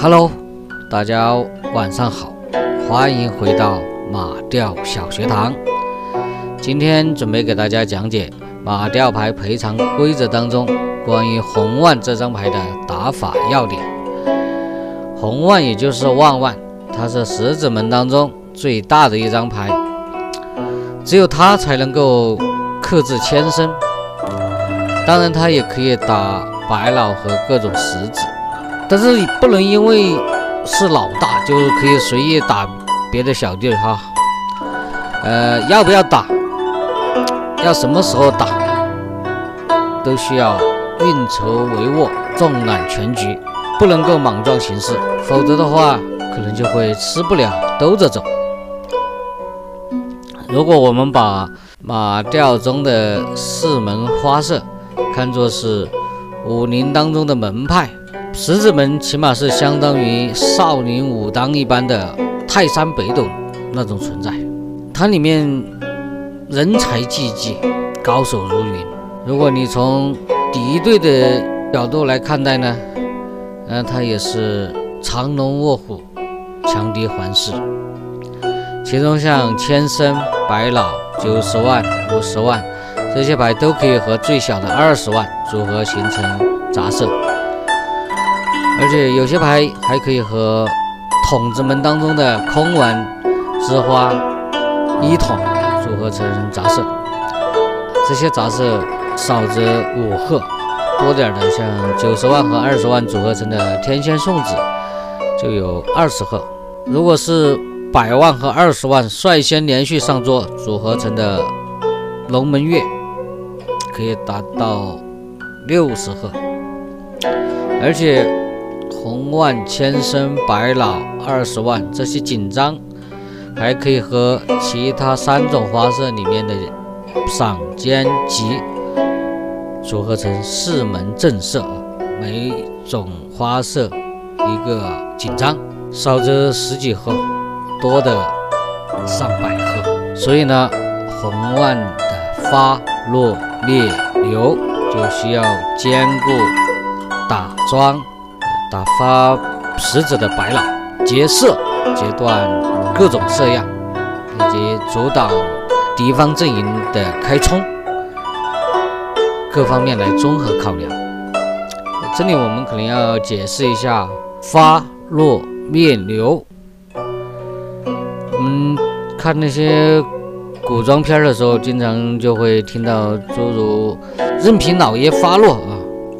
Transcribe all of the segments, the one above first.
Hello，大家晚上好，欢迎回到马吊小学堂。今天准备给大家讲解马吊牌赔偿规则当中关于红万这张牌的打法要点。红万也就是万万，它是十子门当中最大的一张牌，只有它才能够克制千生。当然，它也可以打白老和各种石子。但是不能因为是老大就可以随意打别的小弟哈，呃，要不要打，要什么时候打，都需要运筹帷幄、纵览全局，不能够莽撞行事，否则的话可能就会吃不了兜着走。如果我们把马吊中的四门花色看作是武林当中的门派。十字门起码是相当于少林、武当一般的泰山北斗那种存在，它里面人才济济，高手如云。如果你从敌对的角度来看待呢，嗯，它也是藏龙卧虎，强敌环视。其中像千生、百老、九十万、五十万这些牌都可以和最小的二十万组合形成杂色。而且有些牌还可以和筒子门当中的空丸、之花、一筒组合成杂色。这些杂色少则五鹤，多点的像九十万和二十万组合成的天仙送子就有二十鹤。如果是百万和二十万率先连续上桌组合成的龙门月，可以达到六十赫。而且。红万、千生、百老、二十万这些紧张，还可以和其他三种花色里面的赏、尖、吉组合成四门正色，每种花色一个紧张，少则十几盒，多的上百盒。所以呢，红万的发、落、灭、流就需要兼顾打桩。打发十子的白老，劫色截断各种色样，以及阻挡敌方阵营的开冲，各方面来综合考量。这里我们可能要解释一下发落灭流。我们看那些古装片的时候，经常就会听到诸如“任凭老爷发落”啊，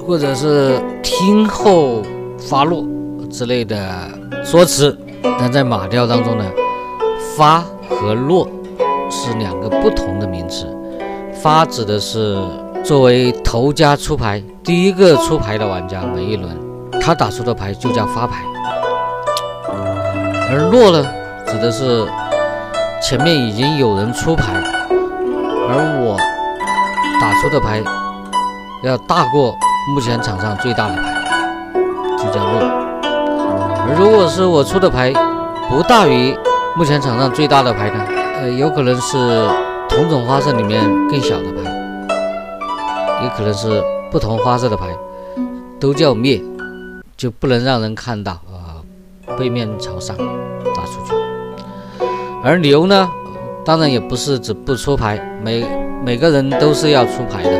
或者是“听后”。发落之类的说辞，但在马吊当中呢，发和落是两个不同的名词。发指的是作为头家出牌，第一个出牌的玩家，每一轮他打出的牌就叫发牌。而落呢，指的是前面已经有人出牌，而我打出的牌要大过目前场上最大的牌。就叫落，而如果是我出的牌不大于目前场上最大的牌呢？呃，有可能是同种花色里面更小的牌，也可能是不同花色的牌，都叫灭，就不能让人看到啊，背面朝上打出去。而流呢，当然也不是指不出牌，每每个人都是要出牌的，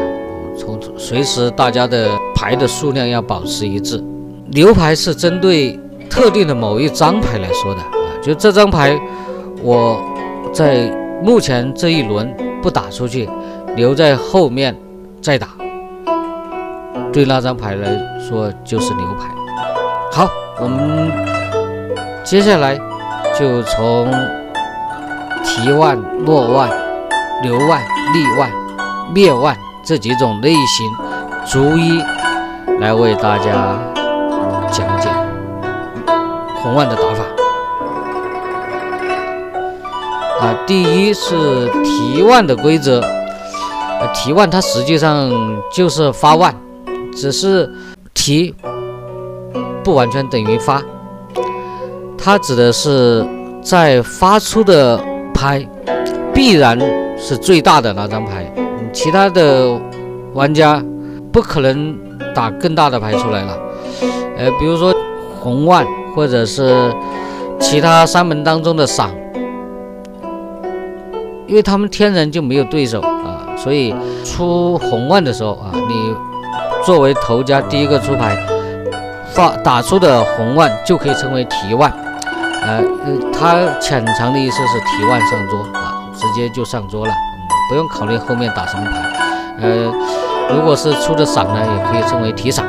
从随时大家的牌的数量要保持一致。留牌是针对特定的某一张牌来说的啊，就这张牌，我在目前这一轮不打出去，留在后面再打，对那张牌来说就是留牌。好，我们接下来就从提万、落万、留万、立万、灭万这几种类型，逐一来为大家。讲解红万的打法啊，第一是提万的规则，提万它实际上就是发万，只是提不完全等于发，它指的是在发出的牌必然是最大的那张牌，其他的玩家不可能打更大的牌出来了。呃，比如说红万，或者是其他三门当中的赏，因为他们天然就没有对手啊，所以出红万的时候啊，你作为头家第一个出牌发打出的红万就可以称为提万，呃，他潜藏的意思是提万上桌啊，直接就上桌了，不用考虑后面打什么牌。呃，如果是出的赏呢，也可以称为提赏。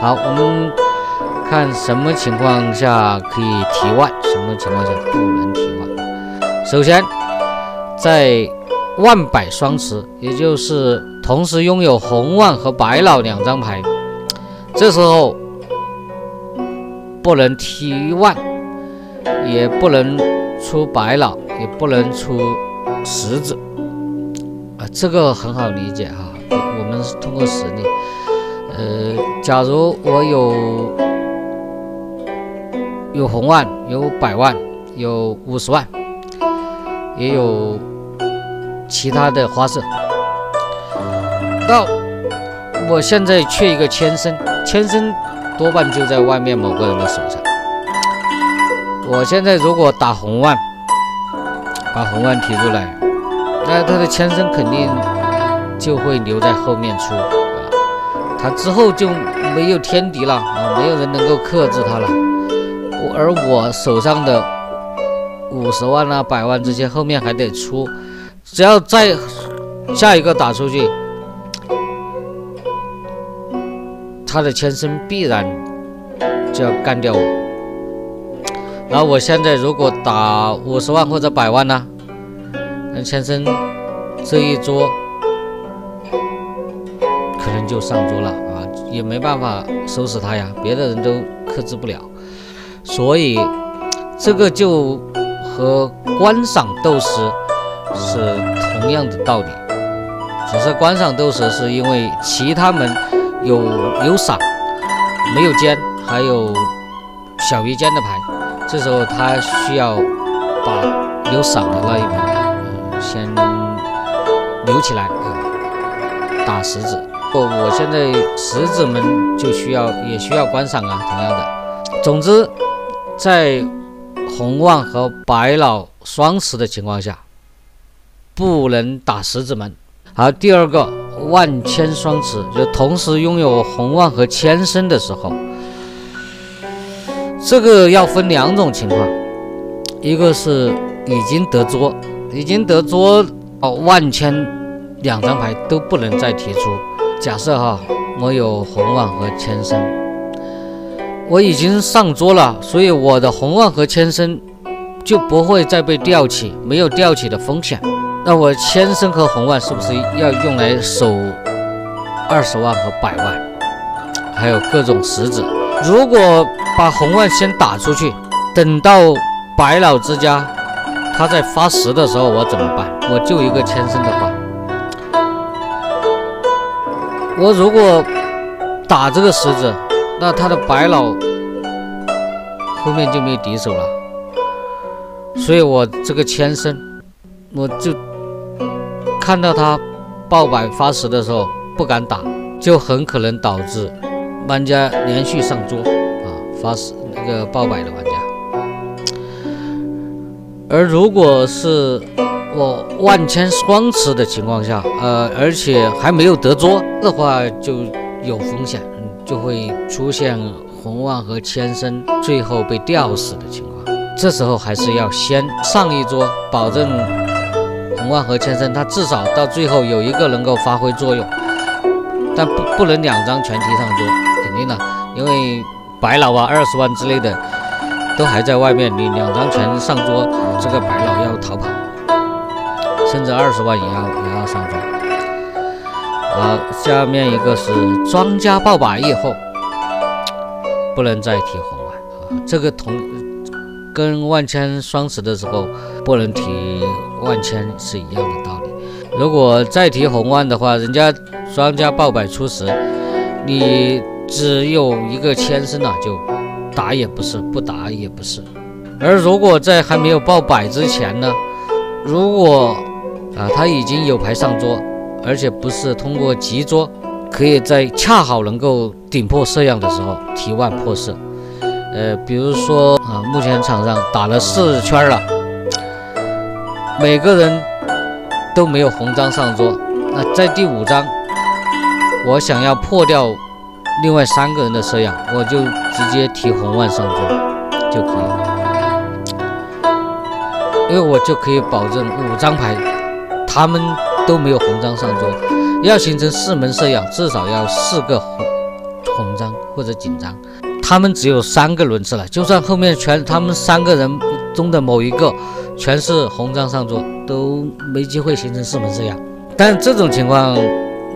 好，我们看什么情况下可以提万，什么情况下不能提万。首先，在万百双持，也就是同时拥有红万和白老两张牌，这时候不能提万，也不能出白老，也不能出十子。啊，这个很好理解哈，我们是通过实例。呃，假如我有有红万，有百万，有五十万，也有其他的花色，那我现在缺一个千身，千身多半就在外面某个人的手上。我现在如果打红万，把红万提出来，那他的千身肯定就会留在后面出。他之后就没有天敌了啊，没有人能够克制他了。而我手上的五十万啊、百万这些后面还得出，只要再下一个打出去，他的千身必然就要干掉我。然后我现在如果打五十万或者百万呢，那先生这一桌。可能就上桌了啊，也没办法收拾他呀，别的人都克制不了，所以这个就和观赏斗士是同样的道理，只是观赏斗士是因为其他门有有赏，没有尖，还有小于尖的牌，这时候他需要把有赏的那一门先留起来，打十子。我我现在十子门就需要也需要观赏啊，同样的。总之，在红万和白老双持的情况下，不能打十子门。好，第二个万千双持，就同时拥有红万和千身的时候，这个要分两种情况，一个是已经得桌，已经得桌哦，万千两张牌都不能再提出。假设哈，我有红万和千身，我已经上桌了，所以我的红万和千身就不会再被吊起，没有吊起的风险。那我千身和红万是不是要用来守二十万和百万，还有各种石子？如果把红万先打出去，等到白老之家他在发石的时候，我怎么办？我就一个千身的话。我如果打这个石子，那他的白老后面就没有敌手了，所以我这个千身，我就看到他爆百发石的时候不敢打，就很可能导致玩家连续上桌啊发那个爆百的玩家。而如果是我万千双持的情况下，呃，而且还没有得桌的话，就有风险，就会出现红万和千生最后被吊死的情况。这时候还是要先上一桌，保证红万和千生他至少到最后有一个能够发挥作用，但不不能两张全提上桌，定的，因为白老啊、二十万之类的都还在外面，你两张全上桌，这个白老要逃跑。甚至二十万也要也要上桌。好，下面一个是庄家爆把以后不能再提红万啊，这个同跟万千双十的时候不能提万千是一样的道理。如果再提红万的话，人家庄家爆百出时，你只有一个千身了，就打也不是，不打也不是。而如果在还没有爆百之前呢，如果啊，他已经有牌上桌，而且不是通过集桌可以在恰好能够顶破色样的时候提腕破色。呃，比如说啊，目前场上打了四圈了，每个人都没有红章上桌。那在第五章，我想要破掉另外三个人的色样，我就直接提红万上桌就可以，因为我就可以保证五张牌他们都没有红章上桌。要形成四门色样，至少要四个红红章或者锦张。他们只有三个轮次了，就算后面全他们三个人中的某一个全是红章上桌，都没机会形成四门色样。但这种情况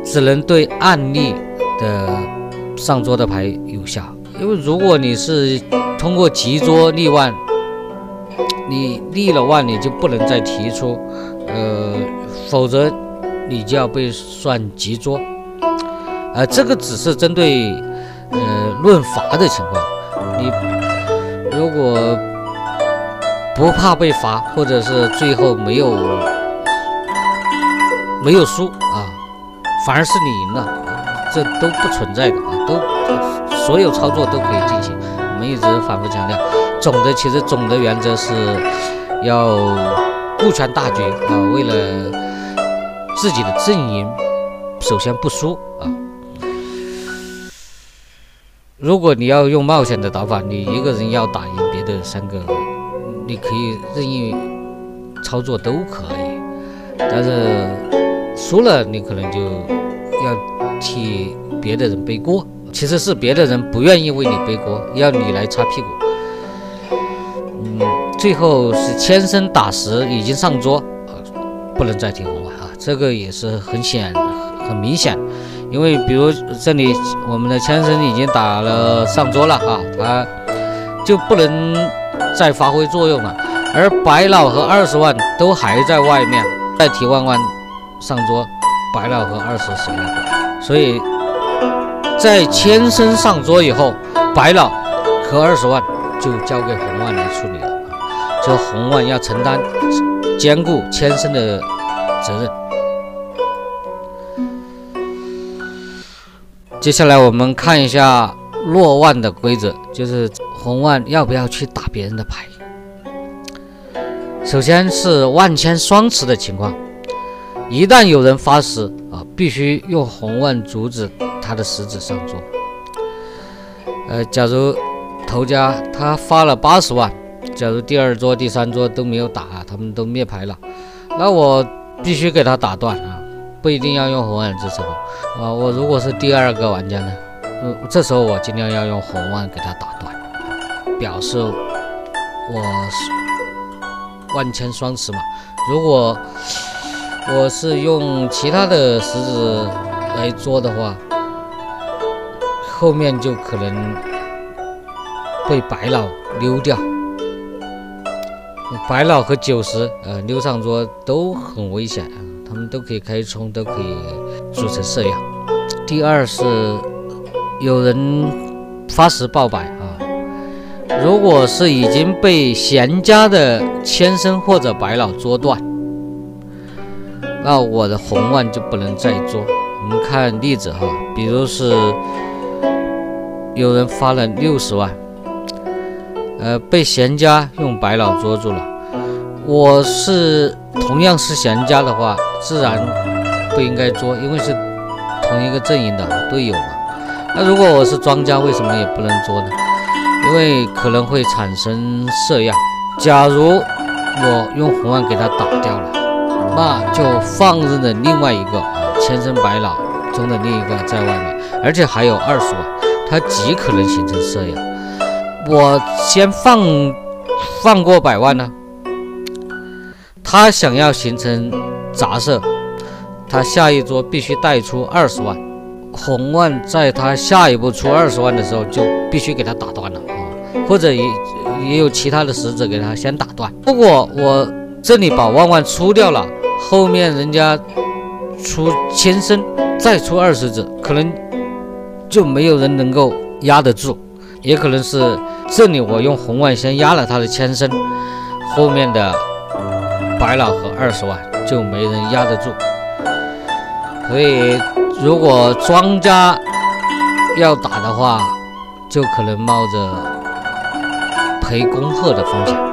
只能对案例的上桌的牌有效，因为如果你是通过集桌立万，你立了万你就不能再提出，呃，否则你就要被算集桌。呃，这个只是针对。呃，论罚的情况，你如果不怕被罚，或者是最后没有没有输啊，反而是你赢了，这都不存在的啊，都所有操作都可以进行。我们一直反复强调，总的其实总的原则是要顾全大局啊，为了自己的阵营，首先不输啊。如果你要用冒险的打法，你一个人要打赢别的三个，你可以任意操作都可以，但是输了你可能就要替别的人背锅。其实是别的人不愿意为你背锅，要你来擦屁股。嗯，最后是千生打十已经上桌，不能再提红丸啊，这个也是很显很明显。因为比如这里我们的千生已经打了上桌了啊，他就不能再发挥作用了。而白老和二十万都还在外面，再提万万上桌，白老和二十谁。所以在千生上桌以后，白老和二十万就交给红万来处理了。这红万要承担兼顾千生的责任。接下来我们看一下落万的规则，就是红万要不要去打别人的牌。首先是万千双持的情况，一旦有人发十必须用红万阻止他的十子上桌。呃，假如头家他发了八十万，假如第二桌、第三桌都没有打，他们都灭牌了，那我必须给他打断啊。不一定要用红丸这时候啊，我如果是第二个玩家呢，嗯，这时候我尽量要用红丸给他打断，表示我是万千双持嘛。如果我是用其他的石子来做的话，后面就可能被白老溜掉。白老和九十呃溜上桌都很危险啊。他们都可以开冲，都可以组成色样。第二是有人发石爆百啊，如果是已经被闲家的千生或者白老捉断，那我的红万就不能再捉。我们看例子哈，比如是有人发了六十万，呃，被闲家用白老捉住了，我是同样是闲家的话。自然不应该捉，因为是同一个阵营的队友嘛。那如果我是庄家，为什么也不能捉呢？因为可能会产生色样。假如我用红万给他打掉了，那就放任了另外一个啊千生百老中的另一个在外面，而且还有二十万，他极可能形成色样。我先放放过百万呢，他想要形成。杂色，他下一桌必须带出二十万，红万在他下一步出二十万的时候就必须给他打断了啊，或者也也有其他的使者给他先打断。如果我这里把万万出掉了，后面人家出千升再出二十子，可能就没有人能够压得住，也可能是这里我用红万先压了他的千升，后面的白老和二十万。就没人压得住，所以如果庄家要打的话，就可能冒着赔恭贺的风险。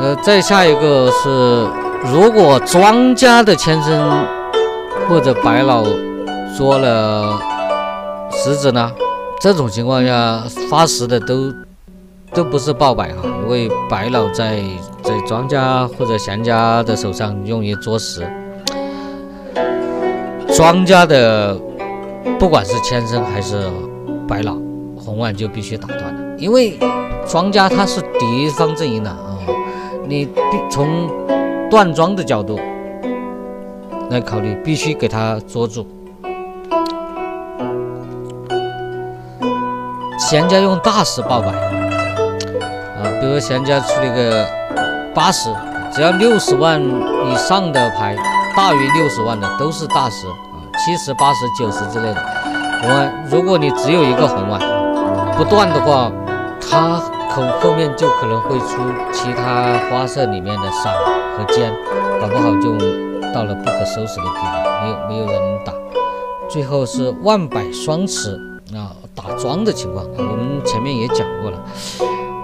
呃，再下一个是，如果庄家的前身或者白老捉了石子呢？这种情况下发石的都都不是爆白哈，因为白老在在庄家或者闲家的手上用于捉石，庄家的不管是千生还是白老红腕就必须打断了，因为庄家他是敌方阵营的，你必从断庄的角度来考虑，必须给他捉住。闲家用大石爆白啊，比如闲家出了一个八十，只要六十万以上的牌，大于六十万的都是大石啊，七十、八十、九十之类的我。如果你只有一个红万不断的话，它后后面就可能会出其他花色里面的闪和尖，搞不好就到了不可收拾的地步，没有没有人打。最后是万百双持。啊，打庄的情况，我们前面也讲过了。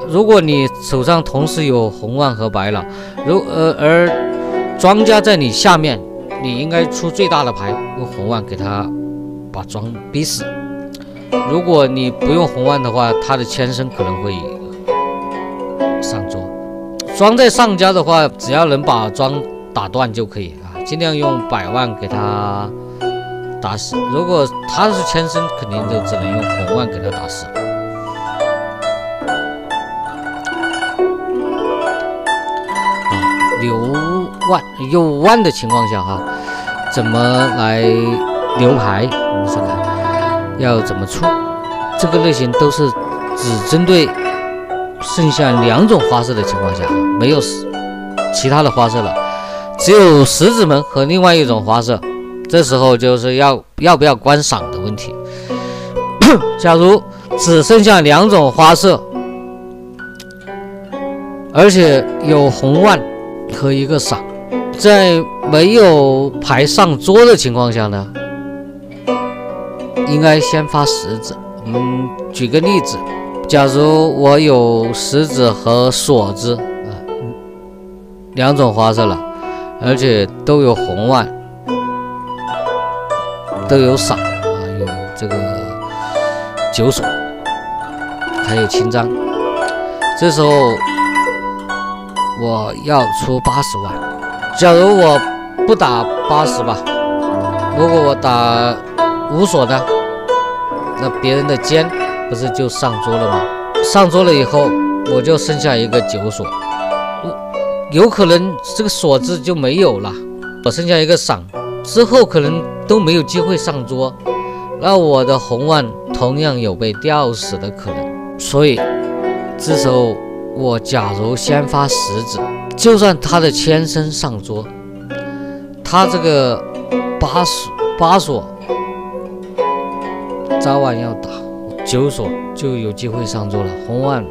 如果你手上同时有红万和白了，如呃而庄家在你下面，你应该出最大的牌，用红万给他把庄逼死。如果你不用红万的话，他的千生可能会上桌。装在上家的话，只要能把庄打断就可以啊，尽量用百万给他。打死，如果他是千生，肯定就只能用红万给他打死。啊，留万有万的情况下哈，怎么来留牌？我们看看要怎么出。这个类型都是只针对剩下两种花色的情况下，没有其他的花色了，只有石子门和另外一种花色。这时候就是要要不要观赏的问题。假如只剩下两种花色，而且有红万和一个赏，在没有牌上桌的情况下呢，应该先发石子。我们举个例子，假如我有石子和锁子啊，两种花色了，而且都有红万。都有赏啊，有这个九锁，还有清章。这时候我要出八十万。假如我不打八十吧，如果我打五锁呢，那别人的尖不是就上桌了吗？上桌了以后，我就剩下一个九锁，有可能这个锁字就没有了，我剩下一个赏。之后可能都没有机会上桌，那我的红万同样有被吊死的可能。所以这时候我假如先发十子，就算他的千身上桌，他这个八锁八锁早晚要打，九锁就有机会上桌了，红万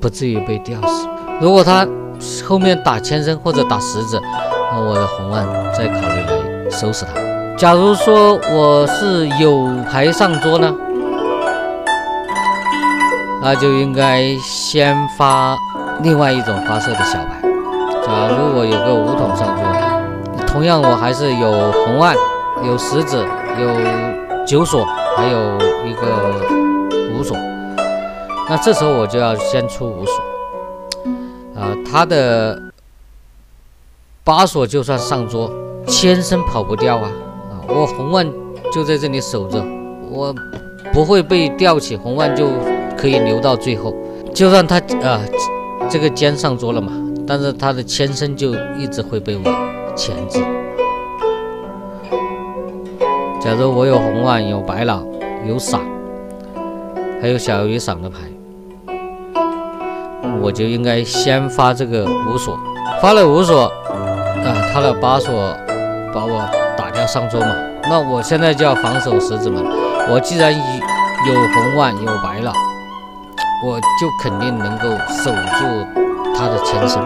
不至于被吊死。如果他后面打千生或者打十子，那我的红万再考虑来。收拾他。假如说我是有牌上桌呢，那就应该先发另外一种花色的小牌。假如我有个五筒上桌，同样我还是有红万、有十子、有九索，还有一个五锁，那这时候我就要先出五锁。啊，他的八锁就算上桌。千生跑不掉啊！啊，我红万就在这里守着，我不会被吊起，红万就可以留到最后。就算他啊，这个尖上桌了嘛，但是他的千生就一直会被我钳制。假如我有红万、有白老、有闪，还有小鱼赏的牌，我就应该先发这个五索，发了五索，啊，他的八索把我打掉上桌嘛，那我现在就要防守石子门，我既然一有红万有白了，我就肯定能够守住他的前身。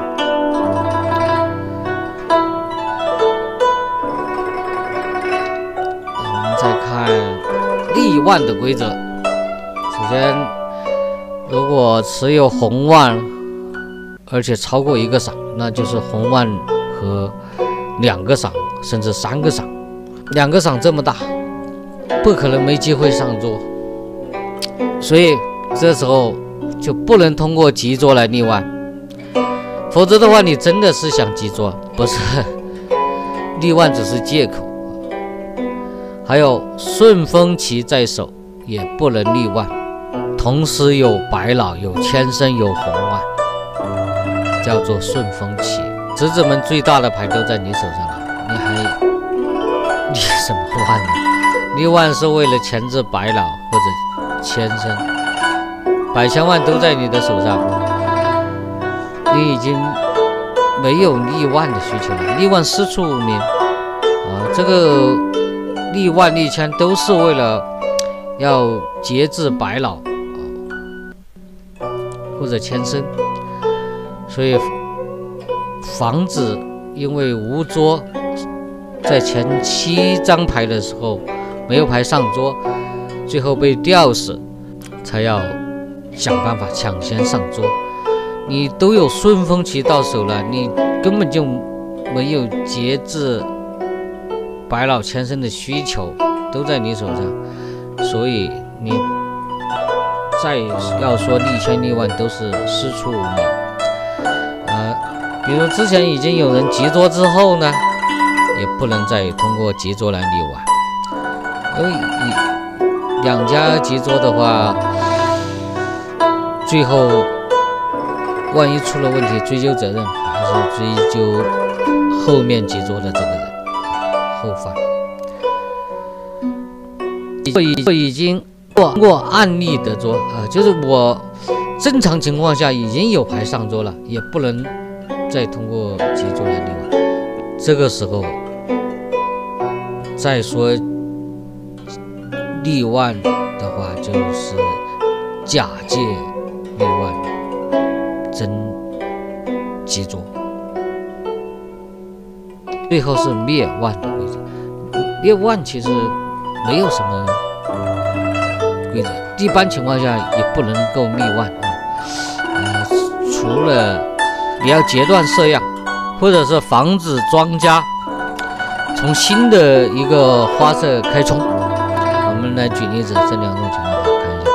我们再看立万的规则。首先，如果持有红万，而且超过一个赏，那就是红万和两个赏，甚至三个赏。两个赏这么大，不可能没机会上桌。所以这时候就不能通过集桌来立万，否则的话，你真的是想集桌，不是 立万只是借口。还有顺风旗在手也不能立万，同时有百老、有千生、有红万，叫做顺风旗。侄子们最大的牌都在你手上了，你还 立什么万呢？立万是为了钳制百老或者千生，百千万都在你的手上，你已经没有立万的需求了。立万师出无名啊，这个。立万立千都是为了要节制百老或者牵生，所以防止因为无桌在前七张牌的时候没有牌上桌，最后被吊死，才要想办法抢先上桌。你都有顺风旗到手了，你根本就没有节制。白老千生的需求都在你手上，所以你再要说立千立万都是师出无名。呃，比如之前已经有人集桌之后呢，也不能再通过集桌来立万，因为两家集桌的话，最后万一出了问题，追究责任还是追究后面集桌的这个人。后方，已已经过过案例得桌啊，就是我正常情况下已经有牌上桌了，也不能再通过集桌来立万。这个时候再说立万的话，就是假借立万真集桌。最后是灭万的规则，灭万其实没有什么一般情况下也不能够灭万啊。呃，除了你要截断色样，或者是防止庄家从新的一个花色开冲。我们来举例子，这两种情况看一下。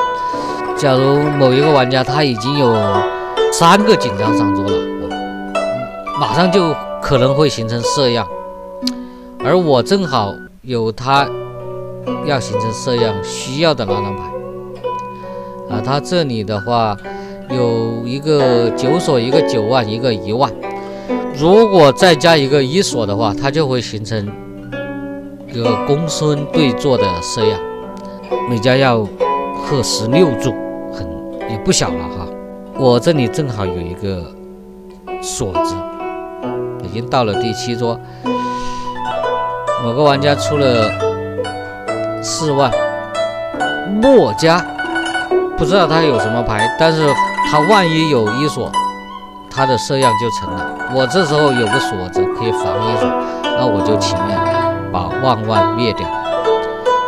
假如某一个玩家他已经有三个锦张上桌了，马上就。可能会形成色样，而我正好有他要形成色样需要的那张牌啊，他这里的话有一个九锁，一个九万，一个一万，如果再加一个一锁的话，它就会形成一个公孙对坐的色样，每家要喝十六注，很也不小了哈。我这里正好有一个锁子。已经到了第七桌，某个玩家出了四万，墨家不知道他有什么牌，但是他万一有一锁，他的色样就成了。我这时候有个锁子可以防一锁，那我就情愿把万万灭掉。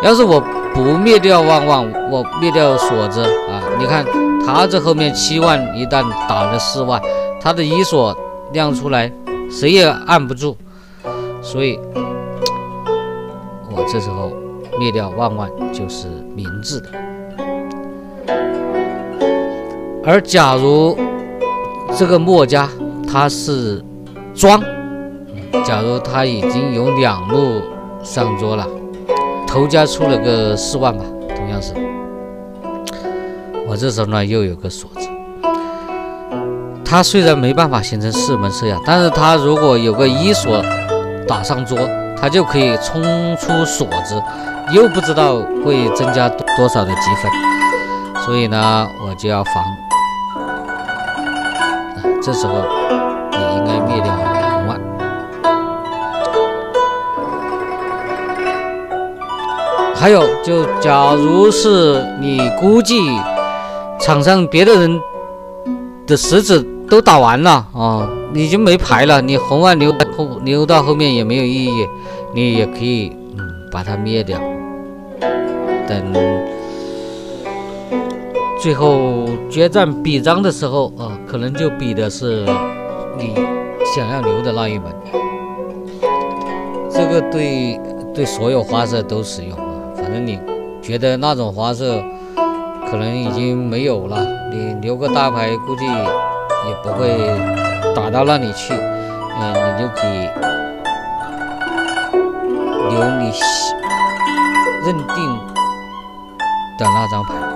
要是我不灭掉万万，我灭掉锁子啊！你看他这后面七万一旦打了四万，他的一锁亮出来。谁也按不住，所以我这时候灭掉万万就是明智的。而假如这个墨家他是庄，假如他已经有两路上桌了，头家出了个四万吧，同样是，我这时候呢又有个锁子。他虽然没办法形成四门色样，但是他如果有个一锁打上桌，他就可以冲出锁子，又不知道会增加多少的积分，所以呢，我就要防。这时候也应该灭掉红万。还有，就假如是你估计场上别的人的石子。都打完了啊，你就没牌了。你红万留后留到后面也没有意义，你也可以把它灭掉。等最后决战比张的时候啊，可能就比的是你想要留的那一门。这个对对所有花色都适用啊，反正你觉得那种花色可能已经没有了，你留个大牌估计也不会打到那里去，嗯，你就可以留你认定的那张牌。